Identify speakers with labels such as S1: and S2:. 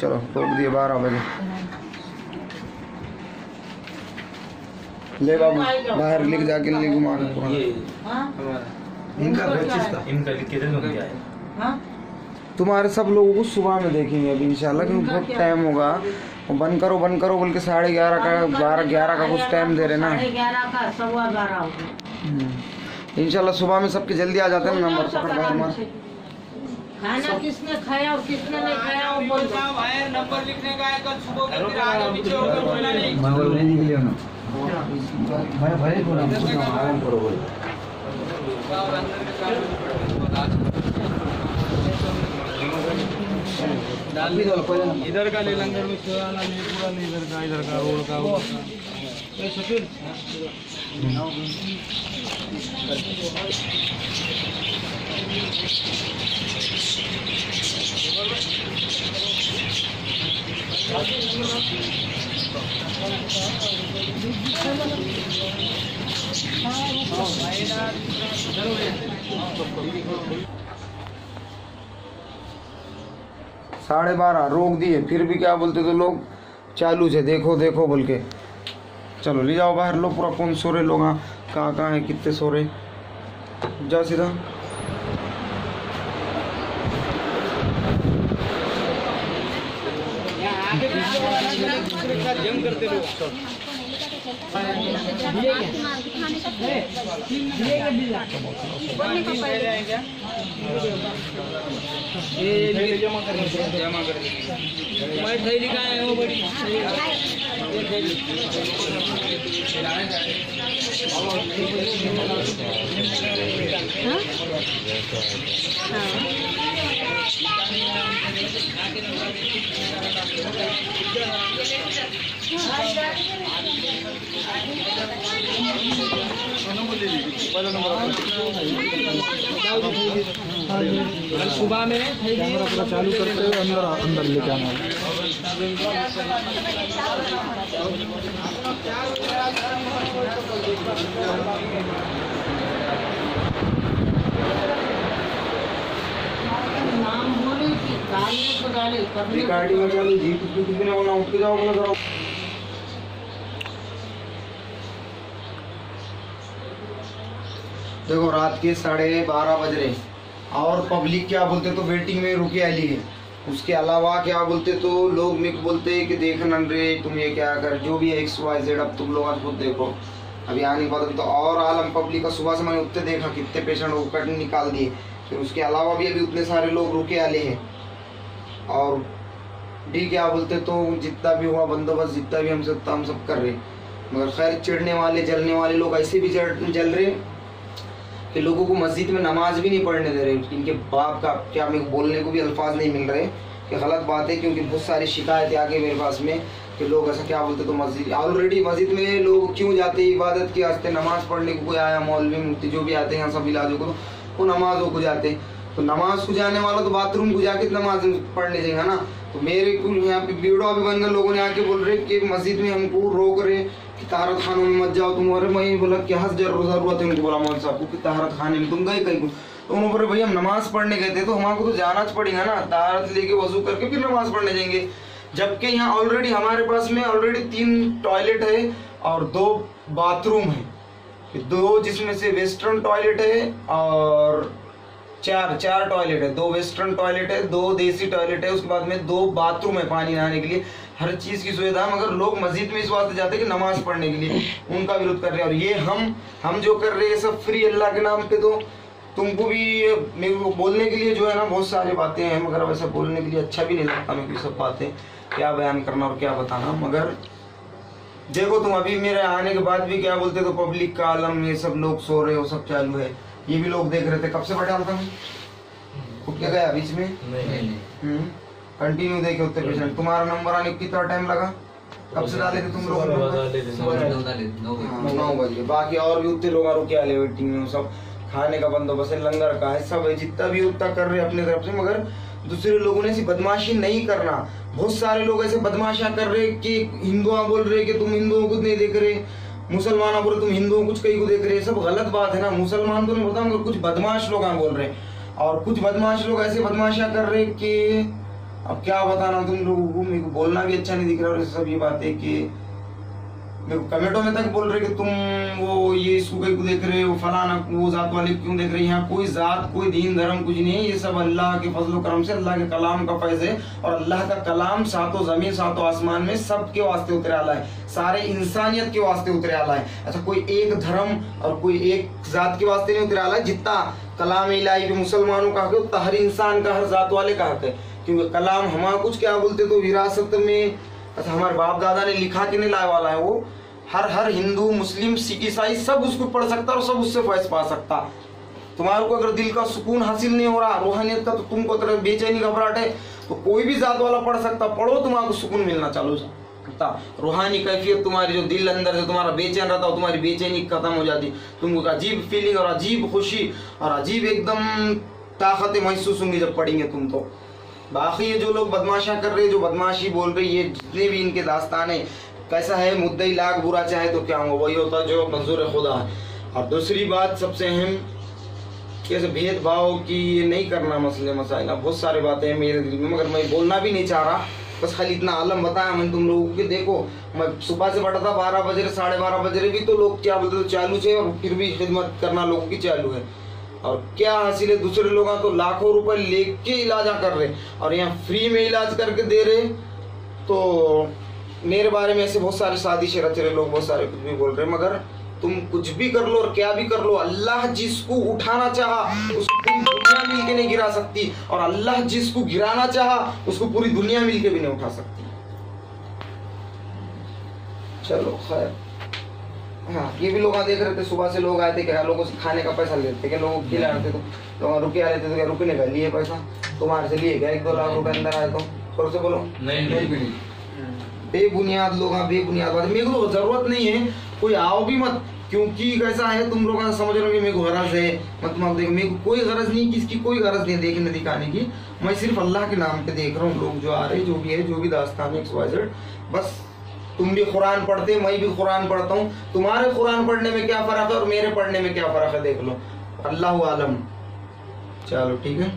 S1: चलो रोक दिए बारह बजे। ले बाबू बाहर लिख जाके ले घुमा के।
S2: ये
S3: हाँ।
S1: इनका पच्चीस का
S2: इनका लिख के दे दो क्या है?
S3: हाँ
S1: तुम्हारे सब लोगों को सुबह में देखेंगे अभी इंशाल्लाह क्योंकि बहुत टाइम होगा। बंद करो बंद करो बोल के साढ़े ग्यारह का बारह ग्यारह का कुछ टाइम दे रहे ना।
S3: ग्यारह का सवा बारह हो
S1: हम्म। इंशाल्लाह सुबह में सबके जल्दी आ जाते हैं नंबर पकड़
S3: खाना किसने खाया और किसने नहीं खाया वो बोल दो।
S4: नंबर लिखने का है कल सुबह के फिर आगे पीछे होकर बोलना नहीं। इधर का ले लंगर में वाला नहीं। पूरा नहीं इधर का इधर का रोड का वो
S1: साढ़े बारह, रोक दिए, फिर भी क्या बोलते तो लोग? चालू से देखो देखो बोल के चलो, ले जाओ बाहर लोग पूरा कौन सो रहे लोग? हाँ कहाँ कहाँ है, कितने सो रहे? जाओ सीधा।
S4: जंग करते ये जमा कर जमा कर मैं थैली का है वो बड़ी थैली सुबह में थैली
S1: चालू करते हुए अंदर अंदर लेके आना
S3: नाम
S1: रिकॉर्डिंग में चालू जी कुछ भी किसी ने उठ के जाओ बोला करो देखो, रात के साढ़े बारह बज रहे और पब्लिक क्या बोलते तो वेटिंग में रुके आली है उसके अलावा क्या बोलते तो लोग मेरे को बोलते कि देख नन रे तुम ये क्या कर, जो भी है एक्स वाई जेड अब तुम लोग आज खुद देखो। अभी आने के बाद तो और आलम पब्लिक का सुबह से मैंने उतने देखा, कितने पेशेंट वो कट निकाल दिए। फिर उसके अलावा भी अभी उतने सारे लोग रुके आले हैं। और डी क्या बोलते तो जितना भी हुआ बंदोबस्त, जितना भी हम सब हम सब कर रहे। मगर खैर, चिढ़ने वाले, जलने वाले लोग ऐसे भी जल जल रहे कि लोगों को मस्जिद में नमाज़ भी नहीं पढ़ने दे रहे। इनके बाप का, क्या मेरे बोलने को भी अल्फाज नहीं मिल रहे कि गलत बात है, क्योंकि बहुत सारी शिकायतें आ गई मेरे पास में कि लोग ऐसा क्या बोलते तो मस्जिद ऑलरेडी मस्जिद में लोग क्यों जाते हैं? इबादत के वास्ते नमाज़ पढ़ने को कोई आया, मौलवी, मुफ्ती, जो भी आते हैं सब इलाजों को वो नमाजों को जाते तो नमाज़ को जाने वाला तो बाथरूम को जाके नमाज़ पढ़ने जाएगा ना? तो मेरे को यहाँ पे वीडियो भी बन लोगों ने आके बोल रहे कि मस्जिद में हमको रोक रहे कि तारत खानों में मत जाओ तुम। अरे मैं बोला, क्या ज़रूरत है उनको बोला, मौलवी साहब को कि तारत खाने में तुम गए कहीं को तो उन्होंने बोले भाई हम नमाज़ पढ़ने गए थे तो हमारे को तो जाना पड़ेगा ना? तारत लेके वज़ू करके फिर नमाज़ पढ़ने जाएँगे। जबकि यहाँ ऑलरेडी हमारे पास में ऑलरेडी तीन टॉयलेट है और दो बाथरूम है। दो जिसमें से वेस्टर्न टॉयलेट है और चार चार टॉयलेट है, दो वेस्टर्न टॉयलेट है, दो देसी टॉयलेट है, उसके बाद में दो बाथरूम है पानी नहाने के लिए। हर चीज़ की सुविधा है, मगर लोग मस्जिद में इस वास्ते जाते हैं कि नमाज़ पढ़ने के लिए। उनका विरोध कर रहे हैं। और ये हम हम जो कर रहे हैं सब फ्री अल्लाह के नाम पे तो तुमको भी मेरे को बोलने के लिए जो है ना, बहुत सारी बातें हैं, मगर वैसे बोलने के लिए अच्छा भी नहीं लगता मेरे को सब बातें। क्या बयान करना और क्या बताना, मगर देखो तुम, अभी मेरे आने के बाद भी क्या बोलते तो पब्लिक का आलम ये सब लोग सो रहे हो सब चालू है। ये भी लोग देख रहे थे कब से बैठा था उठ के गया बीच में? कंटिन्यू देखे उतने पेशेंट तुम्हारा नंबर आने कितना टाइम लगा? कब से डाले थे तुम लोग? हाँ, नौ बजे। बाकी और भी उतने लोग रुके आले वेटिंग में सब? खाने का बंदोबस्त है लंगर का है सब है। जितना भी उतना कर रहे अपने तरफ़ से मगर दूसरे लोगों ने ऐसी बदमाशी नहीं करना। बहुत सारे लोग ऐसे बदमाशा कर रहे कि हिंदुआ बोल रहे कि तुम हिंदुओं को नहीं देख रहे। मुसलमान बोल रहे तुम हिंदुओं कुछ कहीं को देख रहे हैं सब गलत बात है ना। मुसलमान तो नहीं बताऊँगा कुछ बदमाश लोग बोल रहे हैं। और कुछ बदमाश लोग ऐसे बदमाशियाँ कर रहे कि, अब क्या बताना तुम लोगों को, मेरे को बोलना भी अच्छा नहीं दिख रहा और सब, ये बातें कि मेरे कमेंटों में तक बोल रहे कि तुम वो ये को देख रहे हो, फलाना वो जात वाले क्यों देख रहे हैं? यहाँ कोई जात, कोई दीन, धर्म कुछ नहीं है। ये सब अल्लाह के फजल करम से, अल्लाह के कलाम का फैज है। और अल्लाह का कलाम सातों ज़मीन, सातों आसमान में सबके वास्ते उतरे आला है। सारे इंसानियत के वास्ते उतरे आला है। अच्छा कोई एक धर्म और कोई एक जात के वास्ते नहीं उतरे आला है, जितना कलाम इलाही मुसलमानों का हक है, उतना हर इंसान का, हर जात वाले का हक है। क्योंकि कलाम हमारा कुछ क्या बोलते तो विरासत में अच्छा हमारे बाप दादा ने लिखा कि नहीं लाए वाला है वो? हर हर हिंदू, मुस्लिम, सिख, ईसाई सब उसको पढ़ सकता और सब उससे फैस पा सकता। तुम्हारे को अगर दिल का सुकून हासिल नहीं हो रहा, रूहानियत का तो तुमको तरह बेचैनी घबराहट है। तो कोई भी जात वाला पढ़ सकता, पढ़ो, तुम्हारा सुकून मिलना चालू सकता रूहानी कैफियत तुम्हारी जो दिल अंदर से तुम्हारा बेचैन रहता हो तुम्हारी बेचैनी खत्म हो जाती। तुमको अजीब फीलिंग और अजीब खुशी और अजीब एकदम ताकतें महसूस होंगी जब पढ़ेंगे तुम तो। बाकी ये जो लोग बदमाशा कर रहे हैं, जो बदमाशी बोल रहे हैं जितने भी इनके दास्तान है कैसा है? मुद्दई लाख बुरा चाहे तो क्या होगा? वही होता जो मंजूर खुदा। है और दूसरी बात सबसे अहम कि ऐसे भेदभाव की ये नहीं करना मसले मसाइल। बहुत सारे बातें हैं मेरे दिल में, मगर मैं बोलना भी नहीं चाह रहा। बस खाली इतना आलम बताया मैंने तुम लोगों को देखो, मैं सुबह से पढ़ा था, बारह बजे साढ़े बारह बजे भी तो लोग क्या बोलते थे, चालू है और फिर भी खिदमत करना लोगों की चालू है। और क्या हासिल है? दूसरे लोग तो लाखों रुपए लेके इलाज कर रहे और यहाँ फ्री में इलाज करके दे रहे तो मेरे बारे में ऐसे बहुत सारे साजिश रच रहे लोग बहुत सारे कुछ भी बोल रहे मगर तुम कुछ भी कर लो और क्या भी कर लो अल्लाह जिसको उठाना चाहा उसको पूरी दुनिया मिलके नहीं गिरा सकती। और अल्लाह जिसको गिराना चाहा उसको पूरी दुनिया मिलके भी नहीं उठा सकती। चलो खैर। हाँ ये भी लोग देख रहे थे सुबह से लोग आए थे क्या लोगों से खाने का पैसा लेते क्या लोगों को खिला रहे थे तो लोग रुके आ रहे थे तो क्या रुकने का लिए पैसा? तुम्हारे से लिए क्या? एक दो लाख रुपए अंदर आए तो और से बोलो।
S2: नहीं नहीं। भी नहीं।
S1: बेबुनियाद लोग हाँ बेबुनियाद बात मेरे को तो ज़रूरत नहीं है, कोई आओ भी मत, क्योंकि कैसा है, तुम लोग समझ रहे हो मेरे को गरज है। मतलब देखो, मेरे को कोई गरज नहीं, किसकी कोई गरज नहीं देखने दिखाने की। मैं सिर्फ़ अल्लाह के नाम पे देख रहा हूँ, लोग जो आ रहे जो भी है, जो भी दास्तान बस, तुम भी कुरान पढ़ते मैं भी कुरान पढ़ता हूँ। तुम्हारे कुरान पढ़ने में क्या फ़र्क है और मेरे पढ़ने में क्या फ़र्क है, देख लो। अल्लाह आलम। चलो, ठीक है?